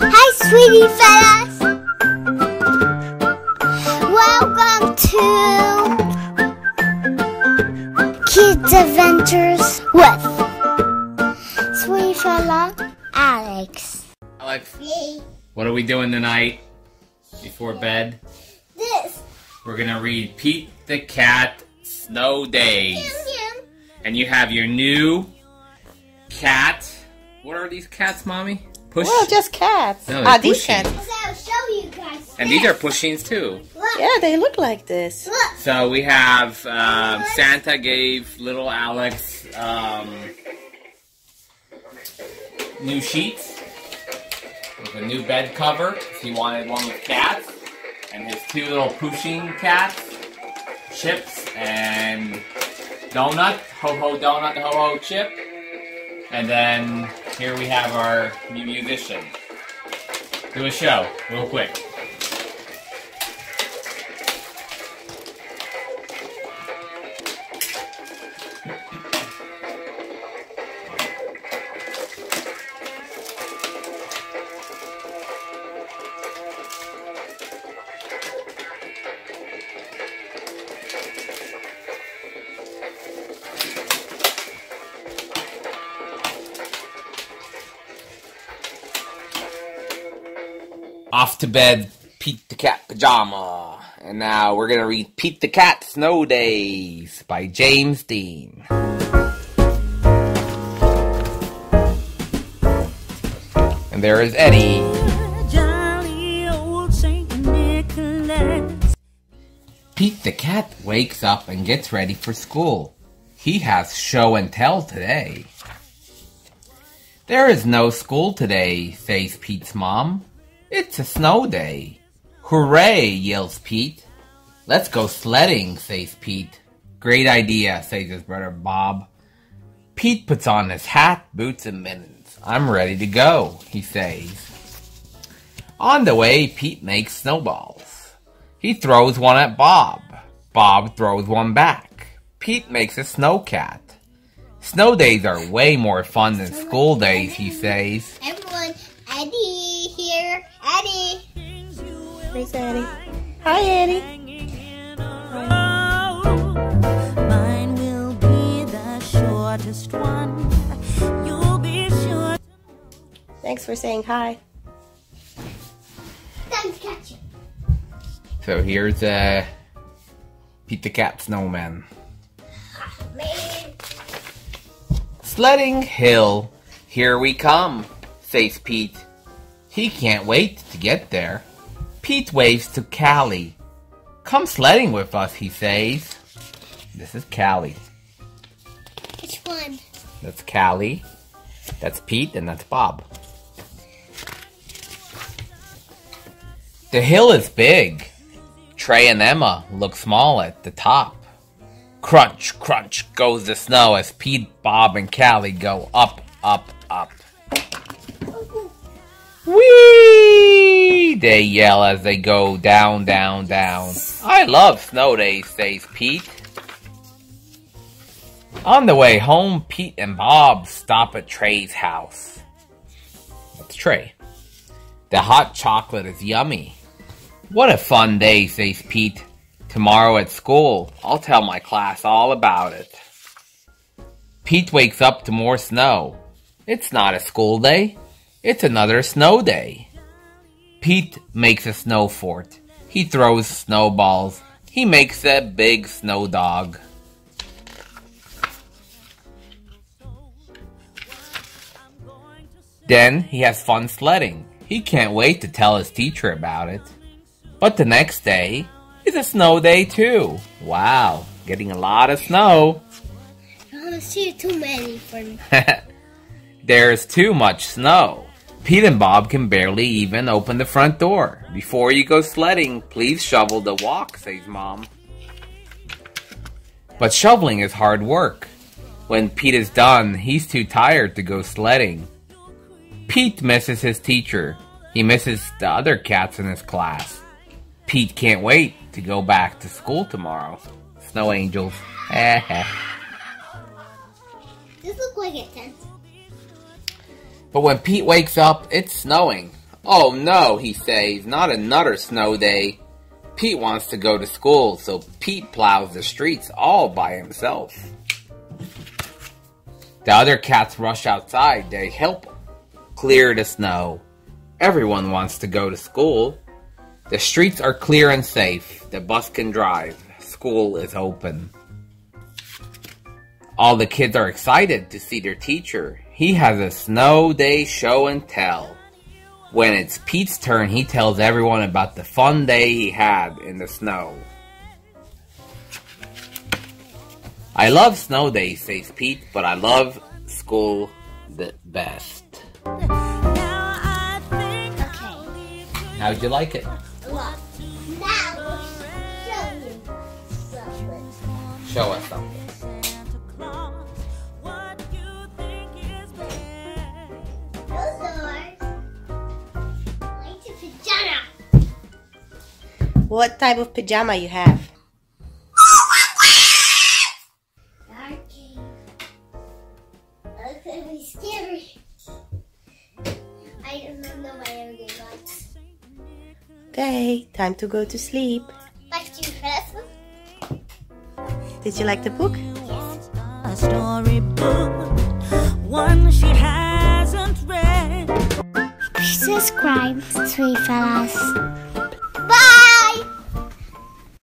Hi, sweetie fellas. Welcome to Kids Adventures with Sweetie fella Aleks. Aleks, Yay. what are we doing tonight before bed? This. We're gonna read Pete the Cat Snow Daze. And you have your new cat. What are these cats, mommy? Push. Well, just cats. No, they're ah, these Pusheen. cats. I'll show you guys. and these are Pusheens too. Look. Yeah, they look like this. Look. So we have um, Santa gave little Aleks um, new sheets with a new bed cover. He wanted one with cats, and his two little Pusheen cats, Chips and Donut, Ho Ho Donut, Ho Ho Chip, and then here we have our new musician. Do a show, real quick. Off to bed, Pete the Cat Pajama. And now we're gonna read Pete the Cat Snow Daze by James Dean. And there is Eddie. Jolly old Saint Nicholas. Pete the Cat wakes up and gets ready for school. He has show and tell today. There is no school today, says Pete's mom. It's a snow day. Hooray, yells Pete. Let's go sledding, says Pete. Great idea, says his brother Bob. Pete puts on his hat, boots, and mittens. I'm ready to go, he says. On the way, Pete makes snowballs. He throws one at Bob. Bob throws one back. Pete makes a snow cat. Snow days are way more fun than school days, he says. Everyone, Where's Eddie? Hi, Eddie. Hanging around. Mine will be the shortest one. You'll be sure. Thanks for saying hi. Time to catch. So here's uh, Pete the Cat Snowman. Man. Sledding Hill, here we come, says Pete. He can't wait to get there. Pete waves to Callie. Come sledding with us, he says. This is Callie. Which one? That's Callie. That's Pete, and that's Bob. The hill is big. Trey and Emma look small at the top. Crunch, crunch goes the snow as Pete, Bob, and Callie go up, up, up. Whee! They yell as they go down, down, down. I love snow days, says Pete. On the way home, Pete and Bob stop at Trey's house. That's Trey. The hot chocolate is yummy. What a fun day, says Pete. Tomorrow at school, I'll tell my class all about it. Pete wakes up to more snow. It's not a school day. It's another snow day. Pete makes a snow fort. He throws snowballs. He makes a big snow dog. Then he has fun sledding. He can't wait to tell his teacher about it. But the next day is a snow day too. Wow, getting a lot of snow. I see too many for me. There's too much snow. Pete and Bob can barely even open the front door. Before you go sledding, please shovel the walk, says Mom. But shoveling is hard work. When Pete is done, he's too tired to go sledding. Pete misses his teacher. He misses the other cats in his class. Pete can't wait to go back to school tomorrow. Snow angels. This look like a tent. But when Pete wakes up, it's snowing. Oh no, he says, not another snow day. Pete wants to go to school, so Pete plows the streets all by himself. The other cats rush outside. They help clear the snow. Everyone wants to go to school. The streets are clear and safe. The bus can drive. School is open. All the kids are excited to see their teacher. He has a snow day show and tell. When it's Pete's turn, he tells everyone about the fun day he had in the snow. I love snow days, says Pete, but I love school the best. Now I think Okay. How'd you like it? Now, show you something. Show us something. What type of pajama you have? Darky. That's gonna be scary. I don't know my everyday lights. Okay, time to go to sleep. Back to you for. Did you like the book? A storybook, one she hasn't read. Subscribe, sweet fellas.